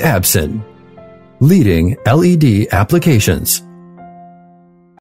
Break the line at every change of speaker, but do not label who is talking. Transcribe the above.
Absen. Leading LED applications.